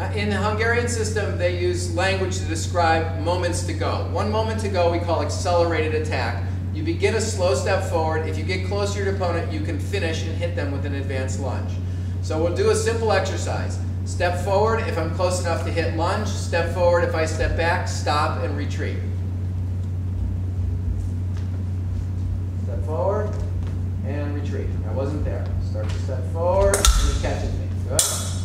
Uh, in the Hungarian system, they use language to describe moments to go. One moment to go we call accelerated attack. You begin a slow step forward. If you get close to your opponent, you can finish and hit them with an advanced lunge. So we'll do a simple exercise. Step forward if I'm close enough to hit lunge. Step forward if I step back, stop, and retreat. Step forward and retreat. I wasn't there. Start to step forward and he catches me. Good.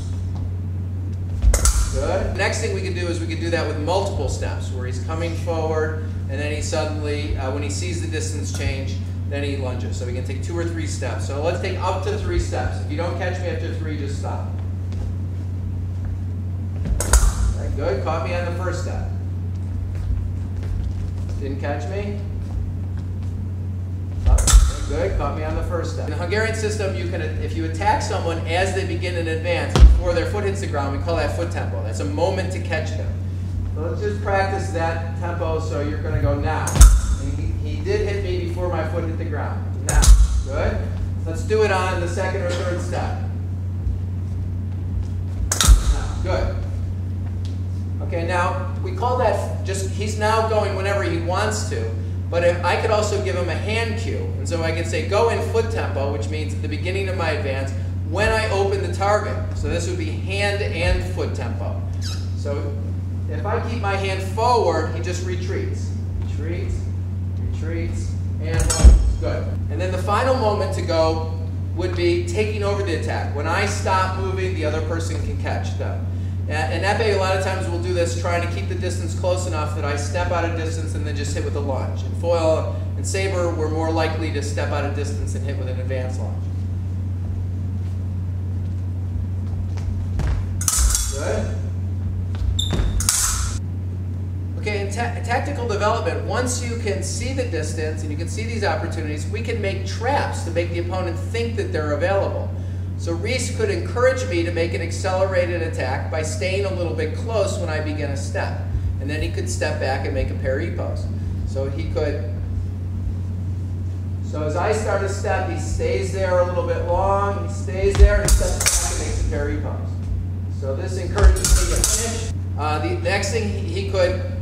Good. Next thing we can do is we can do that with multiple steps where he's coming forward and then he suddenly, uh, when he sees the distance change, then he lunges. So we can take two or three steps. So let's take up to three steps. If you don't catch me after three, just stop. Good. Caught me on the first step. Didn't catch me? Good, caught me on the first step. In the Hungarian system, you can, if you attack someone as they begin an advance before their foot hits the ground, we call that foot tempo. That's a moment to catch them. Let's just practice that tempo. So you're going to go now. He, he, did hit me before my foot hit the ground. Now, good. Let's do it on the second or third step. Now, good. Okay, now we call that just, he's now going whenever he wants to. But if, I could also give him a hand cue. And so I could say go in foot tempo, which means at the beginning of my advance, when I open the target. So this would be hand and foot tempo. So if I keep my hand forward, he just retreats. Retreats, retreats, and Good. And then the final moment to go would be taking over the attack. When I stop moving, the other person can catch them. Uh, and epee, a lot of times we'll do this trying to keep the distance close enough that I step out of distance and then just hit with a lunge. In foil and saber, we're more likely to step out of distance and hit with an advanced lunge. Good. Okay, in ta tactical development, once you can see the distance and you can see these opportunities, we can make traps to make the opponent think that they're available. So Reese could encourage me to make an accelerated attack by staying a little bit close when I begin a step. And then he could step back and make a parry pose. So he could, so as I start a step, he stays there a little bit long, he stays there and steps back and makes a parry pose. So this encourages me to finish. Uh, the next thing he could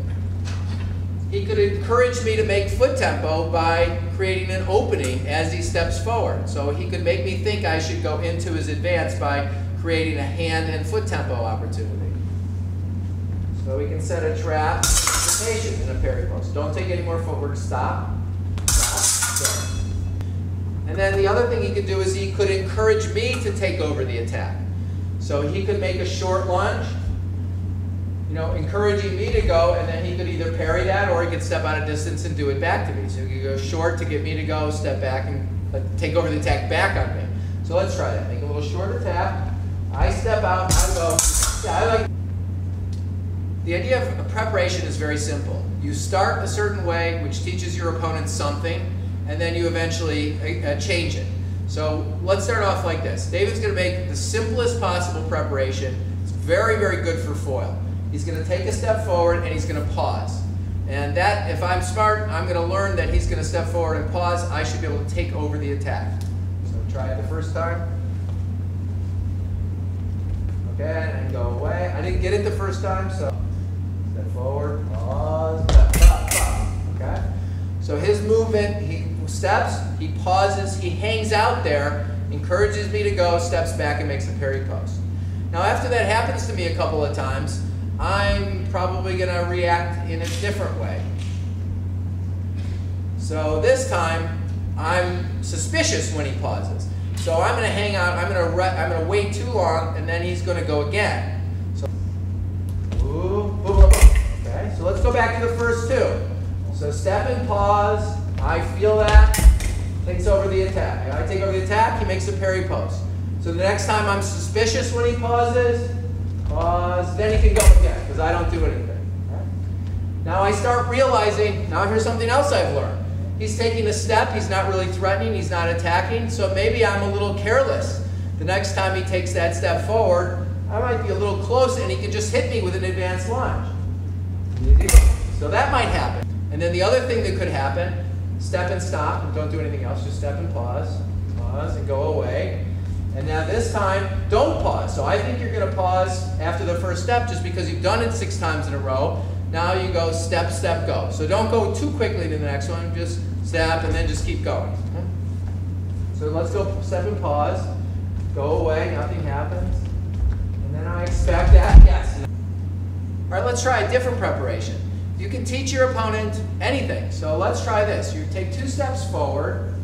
he could encourage me to make foot tempo by creating an opening as he steps forward. So he could make me think I should go into his advance by creating a hand and foot tempo opportunity. So we can set a trap patient in a parry pose. Don't take any more footwork. Stop. Stop. And then the other thing he could do is he could encourage me to take over the attack. So he could make a short lunge you know, encouraging me to go, and then he could either parry that or he could step out of distance and do it back to me. So he could go short to get me to go, step back, and take over the attack back on me. So let's try that. Make a little shorter tap. I step out, I go. Yeah, I like. The idea of preparation is very simple. You start a certain way, which teaches your opponent something, and then you eventually uh, uh change it. So let's start off like this. David's going to make the simplest possible preparation. It's very, very good for foil. He's going to take a step forward and he's going to pause. And that, if I'm smart, I'm going to learn that he's going to step forward and pause. I should be able to take over the attack. So try it the first time. Okay, and go away. I didn't get it the first time, so step forward, pause, step, stop, stop. Okay? So his movement, he steps, he pauses, he hangs out there, encourages me to go, steps back, and makes a parry pose. Now after that happens to me a couple of times, I'm probably going to react in a different way. So this time, I'm suspicious when he pauses. So I'm going to hang out, I'm going to, I'm going to wait too long, and then he's going to go again. So, ooh, boom, boom. Okay, so let's go back to the first two. So step and pause, I feel that, takes over the attack. I take over the attack, he makes a parry post. So the next time I'm suspicious when he pauses, Pause. Then he can go again, because I don't do anything. Now I start realizing, now here's something else I've learned. He's taking a step, he's not really threatening, he's not attacking, so maybe I'm a little careless. The next time he takes that step forward, I might be a little close and he can just hit me with an advanced lunge. So that might happen. And then the other thing that could happen, step and stop, and don't do anything else, just step and pause, pause and go away. And now this time, don't pause. So I think you're going to pause after the first step just because you've done it six times in a row. Now you go step, step, go. So don't go too quickly to the next one. Just step and then just keep going. So let's go step and pause. Go away, nothing happens. And then I expect that, yes. All right, let's try a different preparation. You can teach your opponent anything. So let's try this. You take two steps forward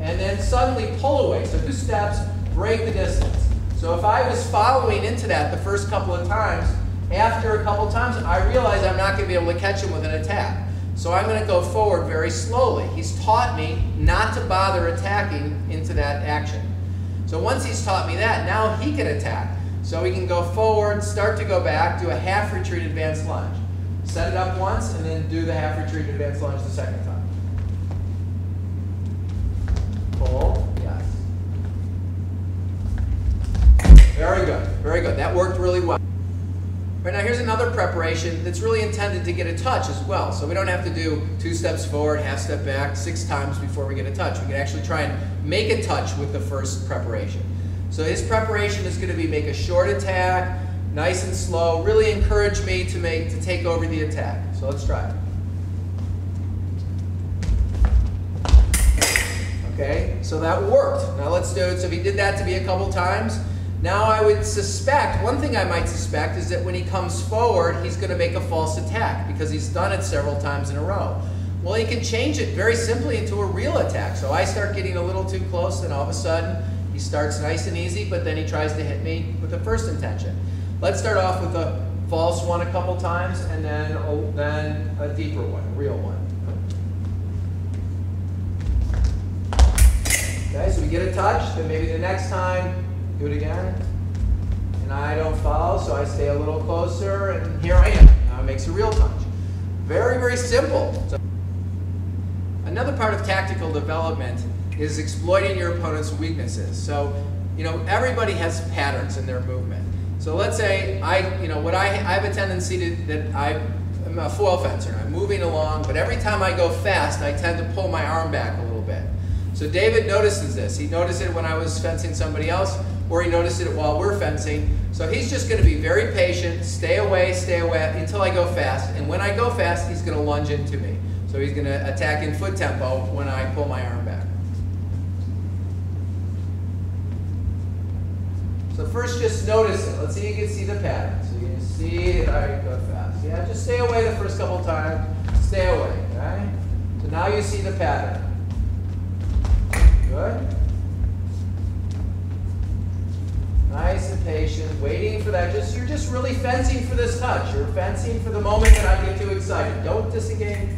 and then suddenly pull away. So two steps, break the distance. So if I was following into that the first couple of times, after a couple of times, I realize I'm not going to be able to catch him with an attack. So I'm going to go forward very slowly. He's taught me not to bother attacking into that action. So once he's taught me that, now he can attack. So he can go forward, start to go back, do a half retreat advanced lunge. Set it up once, and then do the half retreat advanced lunge the second time. Pull, yes. Very good, very good. That worked really well. Right now, here's another preparation that's really intended to get a touch as well. So we don't have to do two steps forward, half step back, six times before we get a touch. We can actually try and make a touch with the first preparation. So his preparation is going to be make a short attack, nice and slow. Really encourage me to make to take over the attack. So let's try it. Okay, so that worked. Now let's do it. So if he did that to me a couple times, now I would suspect, one thing I might suspect is that when he comes forward, he's going to make a false attack because he's done it several times in a row. Well, he can change it very simply into a real attack. So I start getting a little too close and all of a sudden he starts nice and easy, but then he tries to hit me with the first intention. Let's start off with a false one a couple times and then, oh, then a deeper one, a real one. Okay, so we get a touch, then maybe the next time do it again. And I don't follow, so I stay a little closer, and here I am. Now it makes a real punch. Very, very simple. So another part of tactical development is exploiting your opponent's weaknesses. So, you know, everybody has patterns in their movement. So let's say I, you know, what I, I have a tendency to, that I, I'm a foil fencer. I'm moving along, but every time I go fast, I tend to pull my arm back a little bit. So David notices this. He noticed it when I was fencing somebody else or he noticed it while we're fencing. So he's just going to be very patient, stay away, stay away until I go fast. And when I go fast, he's going to lunge into me. So he's going to attack in foot tempo when I pull my arm back. So first just notice it. Let's see if you can see the pattern. So you can see that I go fast. Yeah, just stay away the first couple times. Stay away, okay? So now you see the pattern. Good. Nice and patient, waiting for that. Just You're just really fencing for this touch. You're fencing for the moment that I get too excited. Don't disengage.